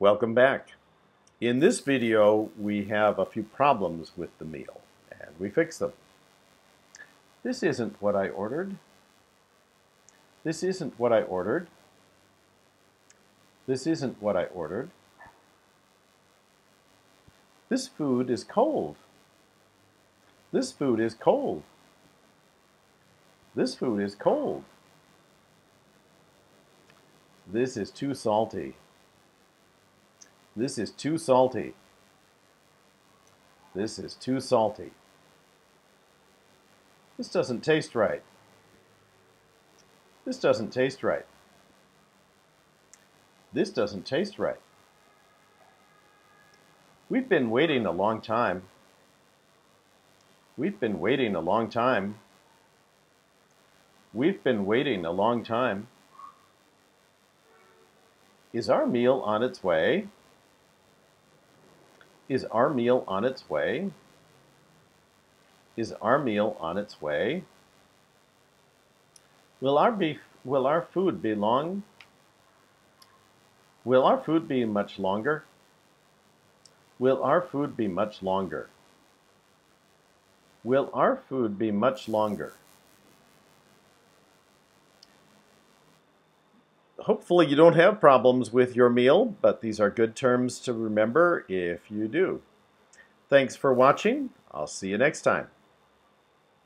Welcome back. In this video, we have a few problems with the meal, and we fix them. This isn't what I ordered. This isn't what I ordered. This isn't what I ordered. This food is cold. This food is cold. This food is cold. This is too salty. This is too salty. This is too salty. This doesn't taste right. This doesn't taste right. This doesn't taste right. We've been waiting a long time. We've been waiting a long time. We've been waiting a long time. Is our meal on its way? Is our meal on its way? Is our meal on its way? Will our beef, will our food be long? Will our food be much longer? Will our food be much longer? Will our food be much longer? Hopefully you don't have problems with your meal, but these are good terms to remember if you do. Thanks for watching. I'll see you next time.